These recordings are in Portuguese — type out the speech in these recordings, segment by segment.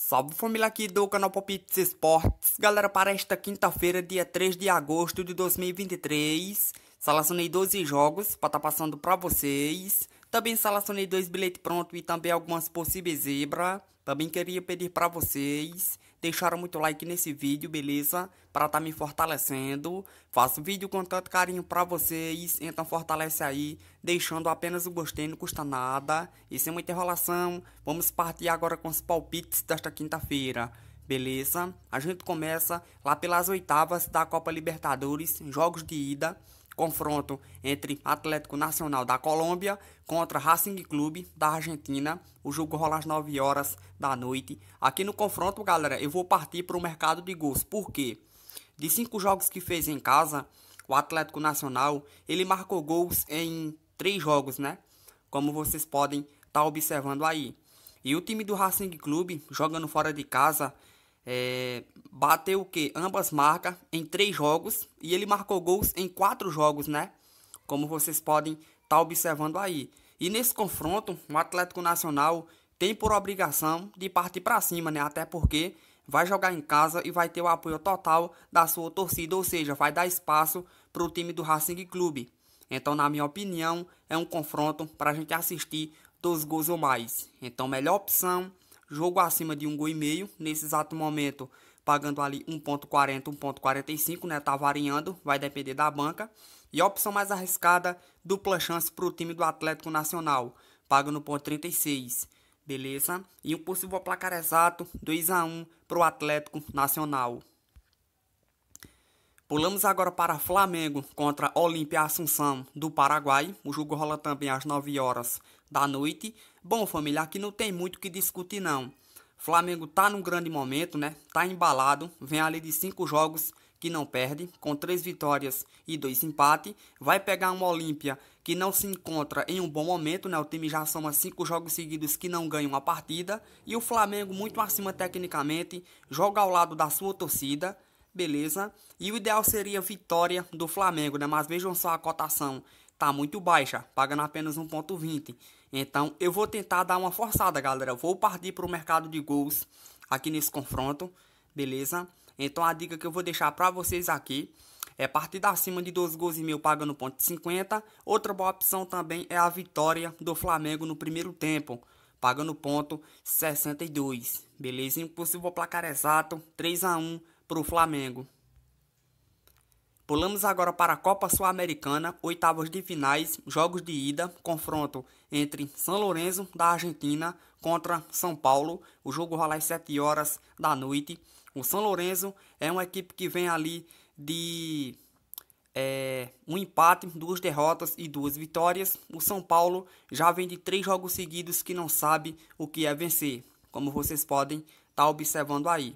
Salve família aqui do canal Popits Esportes. Galera, para esta quinta-feira, dia 3 de agosto de 2023, selecionei 12 jogos para estar tá passando para vocês. Também selecionei dois bilhetes prontos e também algumas possíveis zebra. Também queria pedir para vocês deixaram muito like nesse vídeo, beleza? Estar tá me fortalecendo. Faço vídeo com tanto carinho para vocês, então fortalece aí, deixando apenas o gostei, não custa nada. E sem muita enrolação, vamos partir agora com os palpites desta quinta-feira. Beleza? A gente começa lá pelas oitavas da Copa Libertadores, jogos de ida confronto entre Atlético Nacional da Colômbia contra Racing Clube da Argentina. O jogo rola às 9 horas da noite. Aqui no confronto, galera, eu vou partir para o mercado de gols. Por quê? De cinco jogos que fez em casa, o Atlético Nacional, ele marcou gols em três jogos, né? Como vocês podem estar tá observando aí. E o time do Racing Clube, jogando fora de casa, é, bateu o que? Ambas marcas em três jogos e ele marcou gols em quatro jogos, né? Como vocês podem estar tá observando aí. E nesse confronto, o Atlético Nacional tem por obrigação de partir para cima, né? Até porque vai jogar em casa e vai ter o apoio total da sua torcida, ou seja, vai dar espaço para o time do Racing Clube. Então, na minha opinião, é um confronto para a gente assistir dos gols ou mais. Então, melhor opção jogo acima de um gol e meio, nesse exato momento pagando ali 1.40, 1.45, né, tá variando, vai depender da banca. E a opção mais arriscada, dupla chance para o time do Atlético Nacional, paga no ponto 36, beleza? E o possível placar exato, 2 a 1 para o Atlético Nacional. Pulamos agora para Flamengo contra Olímpia Assunção do Paraguai. O jogo rola também às 9 horas da noite. Bom, família, aqui não tem muito o que discutir não. Flamengo tá num grande momento, né? Tá embalado, vem ali de cinco jogos que não perde, com três vitórias e dois empates. Vai pegar uma Olímpia que não se encontra em um bom momento, né? O time já soma cinco jogos seguidos que não ganha uma partida. E o Flamengo, muito acima tecnicamente, joga ao lado da sua torcida beleza? E o ideal seria vitória do Flamengo, né? Mas vejam só a cotação, tá muito baixa, pagando apenas 1.20. Então eu vou tentar dar uma forçada, galera. vou partir para o mercado de gols aqui nesse confronto, beleza? Então a dica que eu vou deixar para vocês aqui é partida acima de 12 gols e meio pagando ponto 50. Outra boa opção também é a vitória do Flamengo no primeiro tempo, pagando ponto 62. Beleza? Impossível placar exato, 3 a 1 para o Flamengo. Pulamos agora para a Copa Sul-Americana, oitavas de finais, jogos de ida, confronto entre São Lourenço da Argentina contra São Paulo. O jogo rola às 7 horas da noite. O São Lourenço é uma equipe que vem ali de é, um empate, duas derrotas e duas vitórias. O São Paulo já vem de três jogos seguidos que não sabe o que é vencer, como vocês podem estar tá observando aí.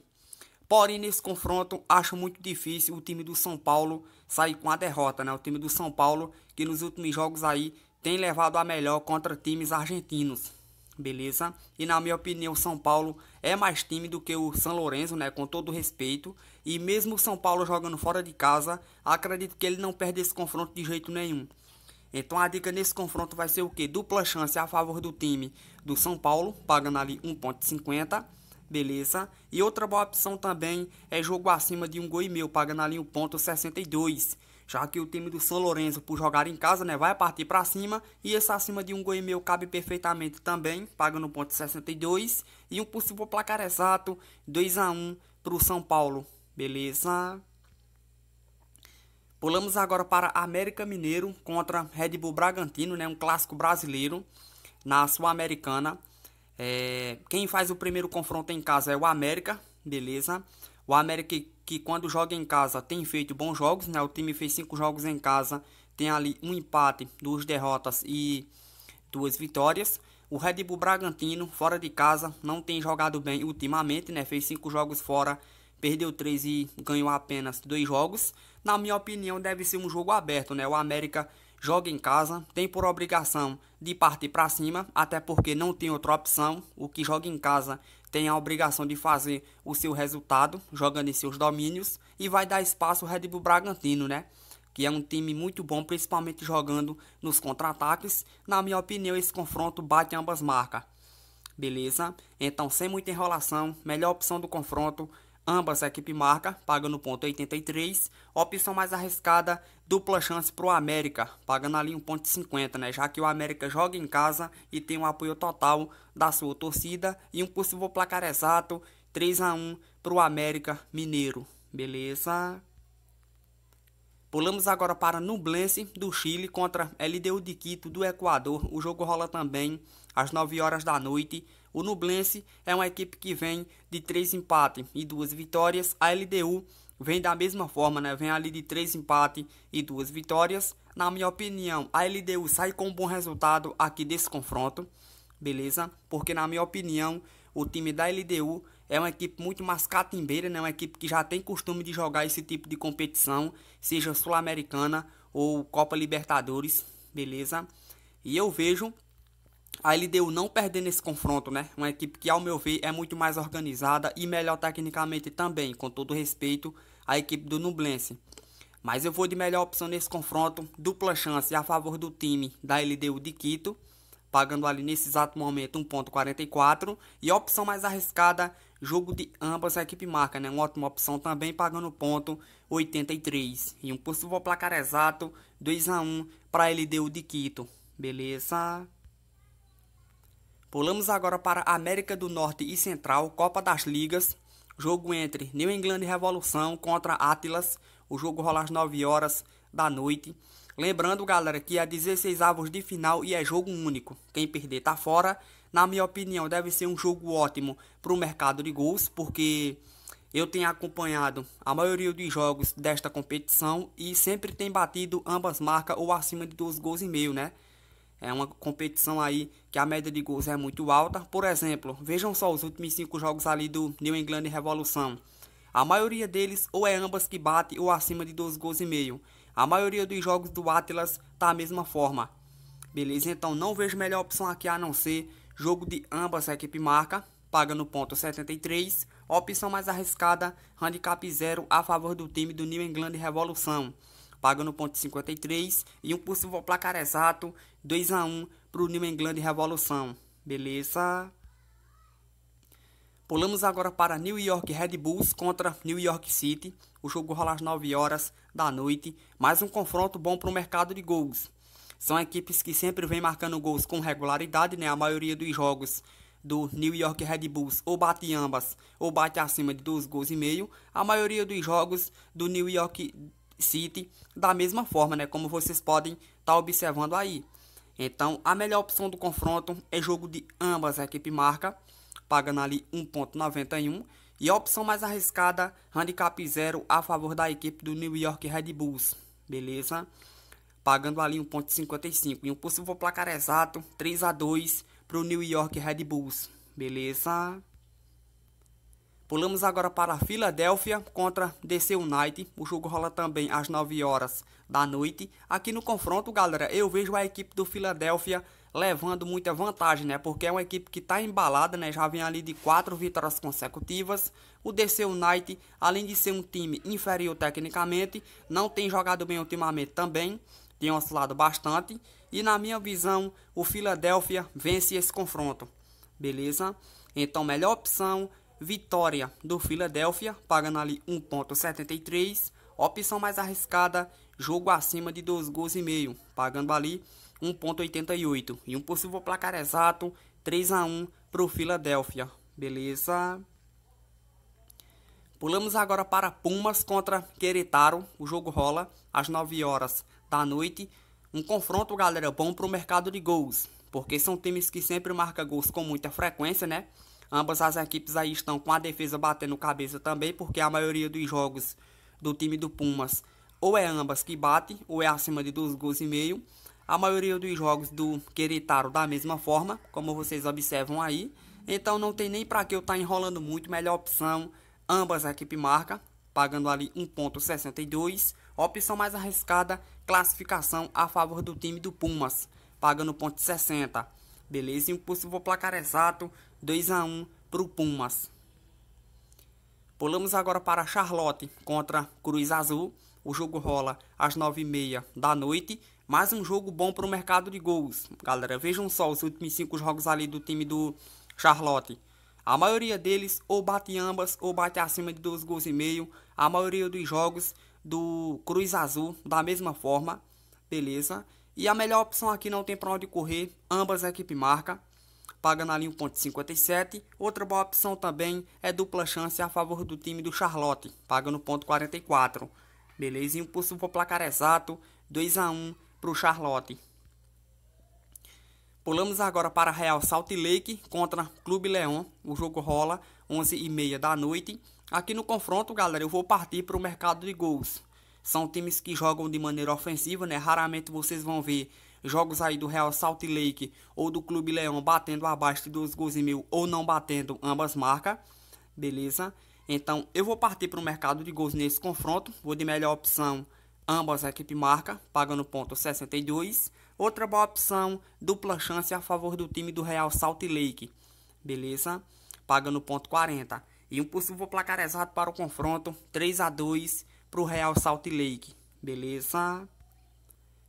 Porém, nesse confronto, acho muito difícil o time do São Paulo sair com a derrota, né? O time do São Paulo, que nos últimos jogos aí tem levado a melhor contra times argentinos. Beleza? E na minha opinião, o São Paulo é mais time do que o São Lourenço, né? Com todo respeito. E mesmo o São Paulo jogando fora de casa, acredito que ele não perde esse confronto de jeito nenhum. Então a dica nesse confronto vai ser o que? Dupla chance a favor do time do São Paulo, pagando ali 1.50 beleza? E outra boa opção também é jogo acima de um gol e meio, pagando ali o ponto 62. Já que o time do São Lourenço, por jogar em casa, né, vai partir para cima. E esse acima de um gol e meio cabe perfeitamente também, pagando ponto 62. E um possível placar exato, 2 a 1 para o São Paulo, beleza? Pulamos agora para América Mineiro contra Red Bull Bragantino, né, um clássico brasileiro na Sul-Americana. É, quem faz o primeiro confronto em casa é o América, beleza? O América que, que, quando joga em casa tem feito bons jogos, né? O time fez cinco jogos em casa, tem ali um empate, duas derrotas e duas vitórias. O Red Bull Bragantino, fora de casa, não tem jogado bem ultimamente, né? Fez cinco jogos fora, perdeu três e ganhou apenas dois jogos. Na minha opinião, deve ser um jogo aberto, né? O América joga em casa, tem por obrigação de partir para cima, até porque não tem outra opção. O que joga em casa tem a obrigação de fazer o seu resultado, jogando em seus domínios, e vai dar espaço ao Red Bull Bragantino, né? Que é um time muito bom, principalmente jogando nos contra-ataques. Na minha opinião, esse confronto bate ambas marcas. Beleza? Então, sem muita enrolação, melhor opção do confronto, ambas a equipe marca, pagando ponto 83. Opção mais arriscada, dupla chance pro América, pagando ali 1.50, né? Já que o América joga em casa e tem um apoio total da sua torcida e um possível placar exato 3 a 1 pro América Mineiro. Beleza? Pulamos agora para Nublense do Chile contra LDU de Quito do Equador. O jogo rola também às 9 horas da noite. O Nublense é uma equipe que vem de três empates e duas vitórias. A LDU vem da mesma forma, né? Vem ali de três empates e duas vitórias. Na minha opinião, a LDU sai com um bom resultado aqui desse confronto, beleza? Porque na minha opinião, o time da LDU é uma equipe muito mais catimbeira, né? Uma equipe que já tem costume de jogar esse tipo de competição, seja sul-americana ou Copa Libertadores, beleza? E eu vejo a LDU não perdendo esse confronto, né? Uma equipe que, ao meu ver, é muito mais organizada e melhor tecnicamente também, com todo respeito à equipe do Nublense. Mas eu vou de melhor opção nesse confronto, dupla chance a favor do time da LDU de Quito, pagando ali nesse exato momento 1.44 e a opção mais arriscada, jogo de ambas a equipe marca, né? Uma ótima opção também pagando ponto 83 e um possível placar exato 2 a 1 para a LDU de Quito. Beleza? Pulamos agora para América do Norte e Central, Copa das Ligas. Jogo entre New England Revolução contra Atlas. O jogo rola às 9 horas da noite. Lembrando, galera, que é 16 avos de final e é jogo único. Quem perder tá fora. Na minha opinião, deve ser um jogo ótimo para o mercado de gols, porque eu tenho acompanhado a maioria dos jogos desta competição e sempre tem batido ambas marcas ou acima de 2 gols e meio, né? É uma competição aí que a média de gols é muito alta. Por exemplo, vejam só os últimos cinco jogos ali do New England Revolução. A maioria deles ou é ambas que bate ou acima de 12 gols e meio. A maioria dos jogos do Atlas tá da mesma forma. Beleza? Então não vejo melhor opção aqui a não ser jogo de ambas a equipe marca, pagando ponto 73. Opção mais arriscada, handicap 0 a favor do time do New England Revolução pagando ponto 53 e um possível placar exato 2 a 1 para o New England Revolução. Beleza? Pulamos agora para New York Red Bulls contra New York City. O jogo rola às 9 horas da noite. Mais um confronto bom para o mercado de gols. São equipes que sempre vêm marcando gols com regularidade, né? A maioria dos jogos do New York Red Bulls ou bate ambas ou bate acima de 2 gols e meio. A maioria dos jogos do New York City da mesma forma, né? Como vocês podem estar tá observando aí. Então, a melhor opção do confronto é jogo de ambas a equipe marca, pagando ali 1.91. E a opção mais arriscada, handicap 0 a favor da equipe do New York Red Bulls. Beleza? Pagando ali 1.55. E um possível placar exato, 3 a 2 para o New York Red Bulls. Beleza? Pulamos agora para Filadélfia contra DC United. O jogo rola também às 9 horas da noite. Aqui no confronto, galera, eu vejo a equipe do Filadélfia levando muita vantagem, né? Porque é uma equipe que está embalada, né? Já vem ali de quatro vitórias consecutivas. O DC United, além de ser um time inferior tecnicamente, não tem jogado bem ultimamente também. Tem oscilado bastante. E na minha visão, o Philadelphia vence esse confronto. Beleza? Então, melhor opção Vitória do Philadelphia, pagando ali 1.73. Opção mais arriscada, jogo acima de 2 gols e meio, pagando ali 1.88. E um possível placar exato, 3 a 1 para o Philadelphia. Beleza? Pulamos agora para Pumas contra Querétaro. O jogo rola às 9 horas da noite. Um confronto, galera, bom para o mercado de gols. Porque são times que sempre marcam gols com muita frequência, né? Ambas as equipes aí estão com a defesa batendo cabeça também, porque a maioria dos jogos do time do Pumas ou é ambas que bate, ou é acima de 2 gols e meio. A maioria dos jogos do Querétaro da mesma forma, como vocês observam aí. Então não tem nem para que eu estar tá enrolando muito, melhor opção, ambas a equipe marca, pagando ali 1.62. Opção mais arriscada, classificação a favor do time do Pumas, pagando 0.60. Beleza? E um possível placar exato 2 a 1 para o Pumas. Pulamos agora para Charlotte contra Cruz Azul. O jogo rola às 9h30 da noite. Mais um jogo bom para o mercado de gols. Galera, vejam só os últimos 5 jogos ali do time do Charlotte. A maioria deles ou bate ambas ou bate acima de dois gols e meio. A maioria dos jogos do Cruz Azul da mesma forma, beleza? E a melhor opção aqui não tem para onde correr, ambas a equipe marca, pagando ali 1.57. Outra boa opção também é dupla chance a favor do time do Charlotte, pagando 1.44. Beleza? E um possível placar exato, 2 a 1 para o Charlotte. Pulamos agora para Real Salt Lake contra Clube Leão. O jogo rola 11h30 da noite. Aqui no confronto, galera, eu vou partir para o mercado de gols. São times que jogam de maneira ofensiva, né? Raramente vocês vão ver jogos aí do Real Salt Lake ou do Clube Leão batendo abaixo de dois gols e meio ou não batendo, ambas marcas. Beleza? Então, eu vou partir para o mercado de gols nesse confronto. Vou de melhor opção, ambas a equipe marca, pagando ponto 62. Outra boa opção, dupla chance a favor do time do Real Salt Lake. Beleza? Paga no ponto 40. E um possível placar exato para o confronto, 3 a 2 para o Real Salt Lake. Beleza?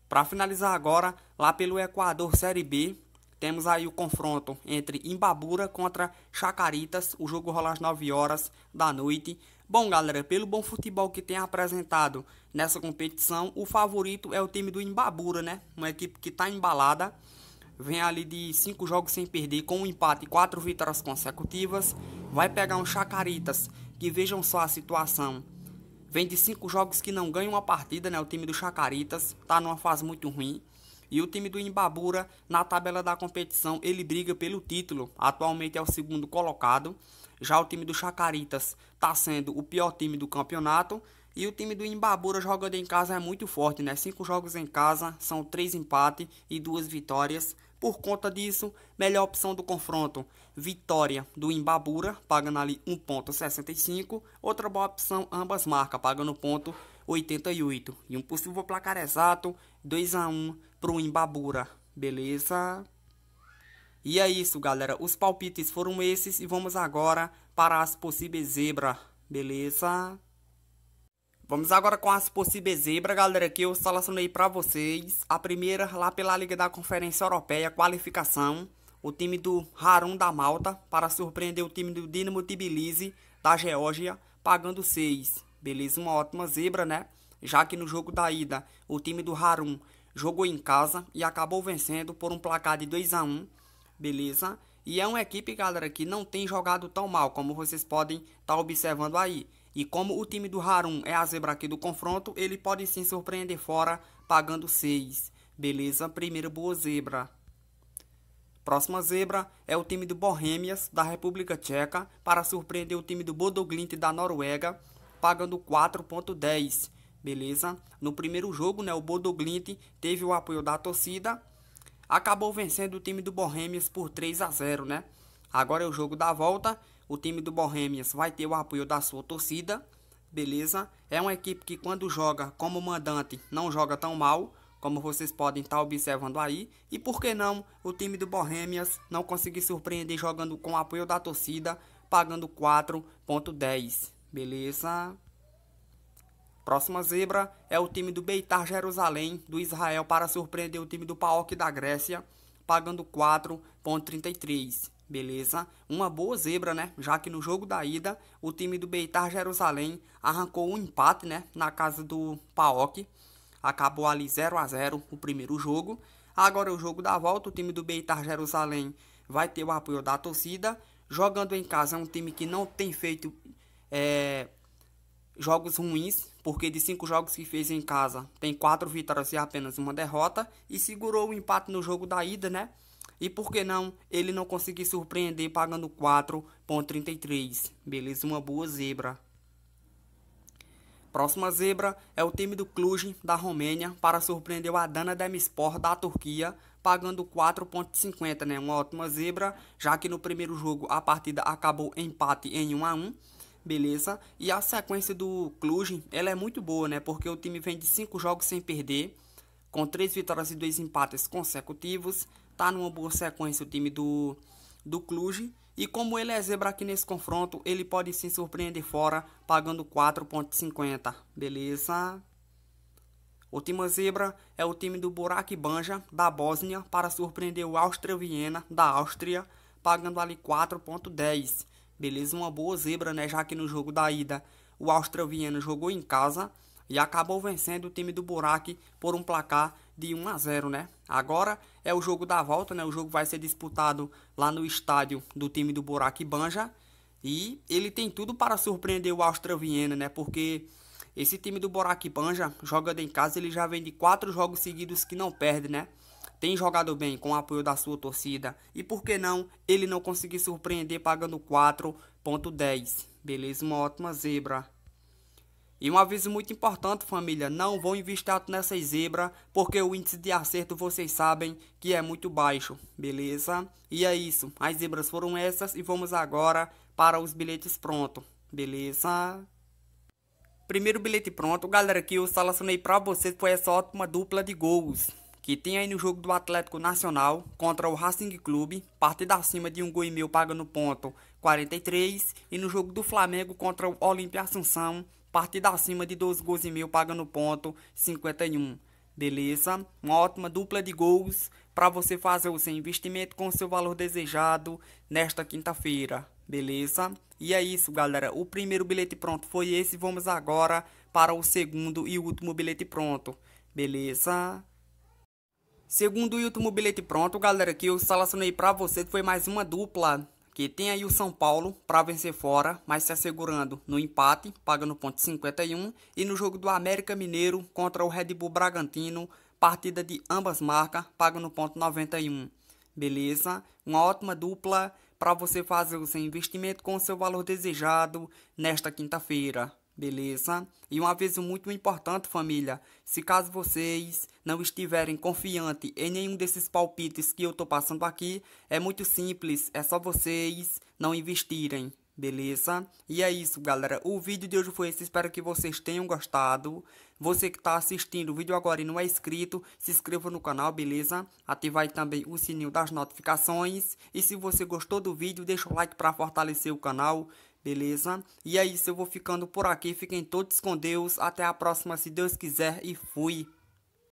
Para finalizar agora, lá pelo Equador Série B, temos aí o confronto entre Imbabura contra Chacaritas. O jogo rola às 9 horas da noite. Bom, galera, pelo bom futebol que tem apresentado nessa competição, o favorito é o time do Imbabura, né? Uma equipe que está embalada. Vem ali de cinco jogos sem perder, com um empate e quatro vitórias consecutivas. Vai pegar um Chacaritas, que vejam só a situação. Vem de cinco jogos que não ganha uma partida, né? O time do Chacaritas está numa fase muito ruim. E o time do Imbabura, na tabela da competição, ele briga pelo título. Atualmente é o segundo colocado. Já o time do Chacaritas está sendo o pior time do campeonato. E o time do Imbabura jogando em casa é muito forte, né? Cinco jogos em casa, são três empates e duas vitórias. Por conta disso, melhor opção do confronto, vitória do Imbabura, pagando ali 1.65. Outra boa opção, ambas marcas, pagando ponto 88. E um possível placar exato, 2 a 1 para o Imbabura. Beleza? E é isso, galera. Os palpites foram esses e vamos agora para as possíveis zebras. Beleza? Vamos agora com as possíveis zebras, galera, que eu selecionei para vocês. A primeira, lá pela Liga da Conferência Europeia, qualificação. O time do Harum da Malta, para surpreender o time do Dinamo Tbilisi, da Geórgia, pagando 6. Beleza, uma ótima zebra, né? Já que no jogo da ida, o time do Harum jogou em casa e acabou vencendo por um placar de 2 a 1 beleza? E é uma equipe, galera, que não tem jogado tão mal, como vocês podem estar tá observando aí. E como o time do Harum é a zebra aqui do confronto, ele pode sim surpreender fora, pagando 6. Beleza? Primeira boa zebra. Próxima zebra é o time do Bohemias, da República Tcheca, para surpreender o time do Bodoglint da Noruega, pagando 4.10. Beleza? No primeiro jogo, né, o Bodoglint teve o apoio da torcida acabou vencendo o time do Bohemians por 3 a 0, né? Agora é o jogo da volta. O time do Bohemians vai ter o apoio da sua torcida, beleza? É uma equipe que quando joga como mandante não joga tão mal, como vocês podem estar observando aí. E por que não o time do Bohemians não conseguir surpreender jogando com o apoio da torcida, pagando 4.10, beleza? Próxima zebra é o time do Beitar Jerusalém, do Israel, para surpreender o time do PAOK da Grécia, pagando 4,33. Beleza? Uma boa zebra, né? Já que no jogo da ida, o time do Beitar Jerusalém arrancou um empate, né? Na casa do PAOK. Acabou ali 0 a 0 o primeiro jogo. Agora o jogo da volta, o time do Beitar Jerusalém vai ter o apoio da torcida. Jogando em casa é um time que não tem feito é, jogos ruins, porque de cinco jogos que fez em casa, tem quatro vitórias e apenas uma derrota, e segurou o empate no jogo da ida, né? E por que não ele não conseguir surpreender pagando 4.33? Beleza, uma boa zebra. Próxima zebra é o time do Cluj da Romênia para surpreender o Adana Demirspor da Turquia, pagando 4.50, né? Uma ótima zebra, já que no primeiro jogo a partida acabou empate em 1 a 1 beleza? E a sequência do Cluj, ela é muito boa, né? Porque o time vem de cinco jogos sem perder, com três vitórias e dois empates consecutivos. Tá numa boa sequência o time do, do Cluj. E como ele é zebra aqui nesse confronto, ele pode se surpreender fora, pagando 4.50, beleza? Última zebra é o time do Burak Banja, da Bósnia, para surpreender o Áustria Viena, da Áustria, pagando ali 4.10. Beleza, uma boa zebra, né? Já que no jogo da ida o Áustria Viena jogou em casa e acabou vencendo o time do Burak por um placar de 1 a 0, né? Agora é o jogo da volta, né? O jogo vai ser disputado lá no estádio do time do Burak Banja e ele tem tudo para surpreender o Áustria Viena, né? Porque esse time do Burak Banja jogando em casa, ele já vem de quatro jogos seguidos que não perde, né? Tem jogado bem com o apoio da sua torcida e por que não ele não conseguir surpreender pagando 4.10? Beleza, uma ótima zebra. E um aviso muito importante, família, não vão investir nessas zebras, porque o índice de acerto vocês sabem que é muito baixo, beleza? E é isso, as zebras foram essas e vamos agora para os bilhetes pronto, beleza? Primeiro bilhete pronto, galera, que eu selecionei para vocês foi essa ótima dupla de gols que tem aí no jogo do Atlético Nacional contra o Racing Clube, partida acima de um gol e meio pagando ponto 43, e no jogo do Flamengo contra o Olímpia Assunção, partida acima de 2 gols e meio pagando ponto 51. Beleza? Uma ótima dupla de gols para você fazer o seu investimento com o seu valor desejado nesta quinta-feira. Beleza? E é isso, galera. O primeiro bilhete pronto foi esse. Vamos agora para o segundo e último bilhete pronto. Beleza? Segundo o último bilhete pronto, galera, que eu selecionei para vocês foi mais uma dupla que tem aí o São Paulo para vencer fora, mas se assegurando no empate, pagando ponto 51, e no jogo do América Mineiro contra o Red Bull Bragantino, partida de ambas marcas, pagando ponto 91. Beleza? Uma ótima dupla para você fazer o seu investimento com o seu valor desejado nesta quinta-feira beleza? E um aviso muito importante, família. Se caso vocês não estiverem confiantes em nenhum desses palpites que eu estou passando aqui, é muito simples, é só vocês não investirem, beleza? E é isso, galera. O vídeo de hoje foi esse, espero que vocês tenham gostado. Você que está assistindo o vídeo agora e não é inscrito, se inscreva no canal, beleza? Ative aí também o sininho das notificações. E se você gostou do vídeo, deixa o like para fortalecer o canal beleza? E é isso, eu vou ficando por aqui. Fiquem todos com Deus. Até a próxima, se Deus quiser. E fui.